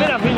Primera